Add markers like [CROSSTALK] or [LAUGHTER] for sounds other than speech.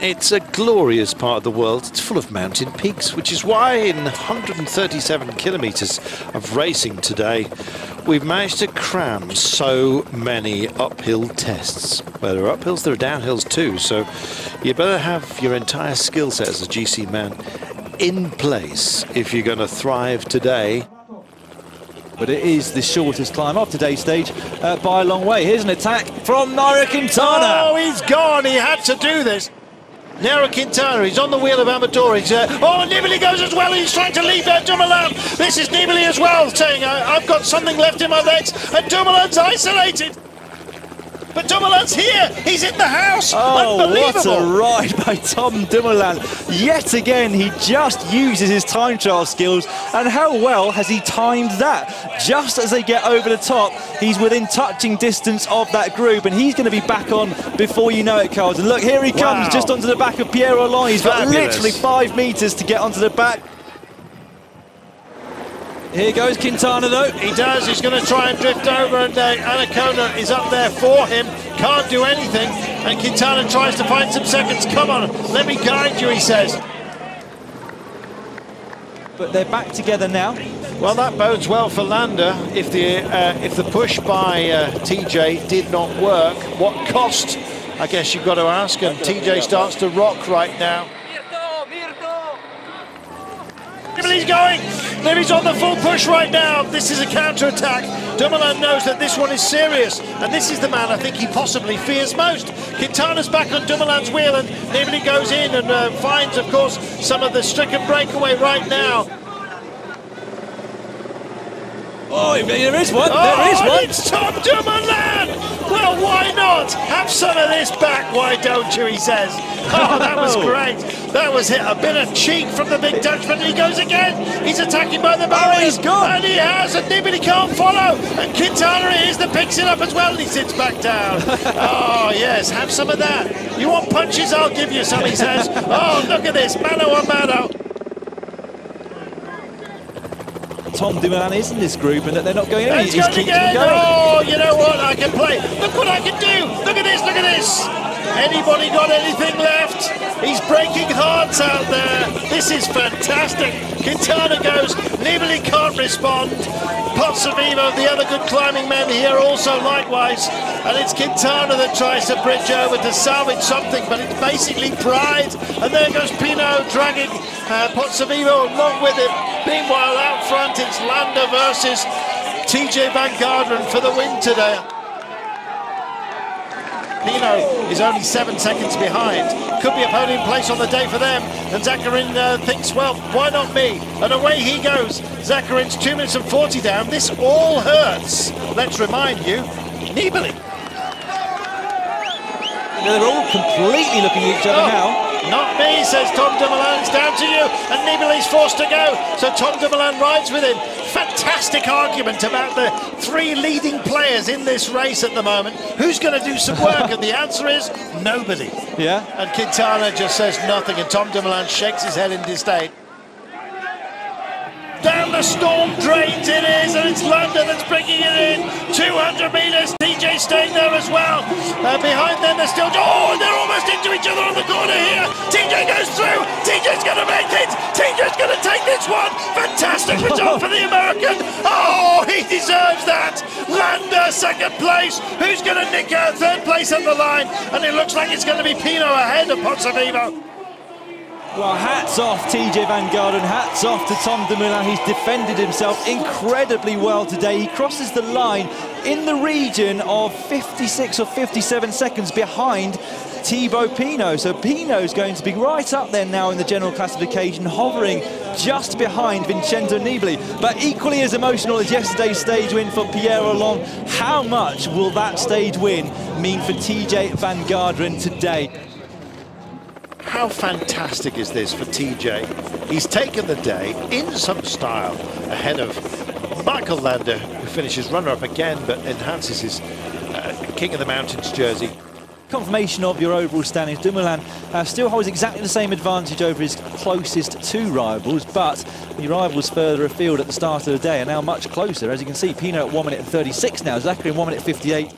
It's a glorious part of the world. It's full of mountain peaks, which is why in 137 kilometres of racing today, we've managed to cram so many uphill tests. Where there are uphills, there are downhills too. So you better have your entire skill set as a GC man in place if you're going to thrive today. But it is the shortest climb of today's stage uh, by a long way. Here's an attack from Nairo Quintana. Oh, he's gone. He had to do this. Nairo Quintana, he's on the wheel of Amador. He's, uh, oh, Nibali goes as well. He's trying to leave uh, Dumoulin. This is Nibali as well, saying, I've got something left in my legs. And Dumoulin's isolated. But Dumoulin's here. He's in the house. Oh, what a ride by Tom Dumoulin. Yet again, he just uses his time trial skills. And how well has he timed that? Just as they get over the top, he's within touching distance of that group. And he's going to be back on before you know it, Carlton. Look, here he comes, wow. just onto the back of Pierre Rolland. He's got literally five metres to get onto the back. Here goes Quintana though. He does. He's going to try and drift over, and uh, Anacona is up there for him. Can't do anything. And Quintana tries to find some seconds. Come on, let me guide you, he says. But they're back together now. Well, that bodes well for Landa. If the uh, if the push by uh, Tejay did not work, what cost? I guess you've got to ask. And Tejay starts to rock right now. He's going. Livy's on the full push right now. This is a counter-attack. Dumoulin knows that this one is serious, and this is the man I think he possibly fears most. Quintana's back on Dumoulin's wheel, and Nibali goes in and uh, finds, of course, some of the stricken breakaway right now. Oh, there is one. Oh, there is one. It's Tom Dumoulin. Well, why not? Have some of this back, why don't you? He says. Oh, that was great. That was hit. A bit of cheek from the big Dutchman. He goes again. He's attacking by the oh, barrier. Oh, he's gone. And he has, and Nibali can't follow. And Quintana is that picks it up as well, and he sits back down. [LAUGHS] oh, yes, have some of that. You want punches? I'll give you some, he says. Oh, look at this. Mano a mano. Tom Dumoulin is in this group and that they're not going anywhere. He's, He's again. Going. Oh, you know what? I can play. Look what I can do. Look at this. Look at this. Anybody got anything left? He's breaking hearts out there. This is fantastic. Quintana goes. Nibali can't respond. Pozzovivo, the other good climbing men here, also likewise. And it's Quintana that tries to bridge over to salvage something, but it's basically pride. And there goes Pinot dragging uh, Pozzovivo along with him. Meanwhile, out front, it's Landa versus Tejay Van Garderen for the win today. Pinot is only seven seconds behind. Could be a podium place on the day for them. And Zakarin uh, thinks, well, why not me? And away he goes. Zakarin's 2 minutes and 40 down. This all hurts. Let's remind you, Nibali. They're all completely looking at each other oh. now. Not me, says Tom Dumoulin. It's down to you. And Nibali's forced to go. So Tom Dumoulin rides with him. Fantastic argument about the three leading players in this race at the moment. Who's going to do some work? and the answer is nobody. Yeah. And Quintana just says nothing. And Tom Dumoulin shakes his head in disdain. Down the storm drains it is, and it's Landa that's bringing it in. 200 metres, Tejay staying there as well. Uh, behind them, they're still, oh, into each other on the corner here. Tejay goes through, Tejay's going to make it. Tejay's going to take this one. Fantastic result for the American. Oh, he deserves that. Landa second place. Who's going to nick her third place on the line? And it looks like it's going to be Pinot ahead of Pozzovivo. Well, hats off Tejay Van Garderen, hats off to Tom Dumoulin. He's defended himself incredibly well today. He crosses the line in the region of 56 or 57 seconds behind Thibaut Pinot. So Pinot's going to be right up there now in the general classification, hovering just behind Vincenzo Nibali. But equally as emotional as yesterday's stage win for Pierre Rolland, how much will that stage win mean for Tejay Van Garderen today? How fantastic is this for Tejay? He's taken the day in some style ahead of Mikel Landa, who finishes runner-up again, but enhances his uh, King of the Mountains jersey. Confirmation of your overall standings. Dumoulin uh, still holds exactly the same advantage over his closest two rivals, but the rivals further afield at the start of the day are now much closer. As you can see, Pinot at 1 minute and 36 now, Zakarin 1 minute 58,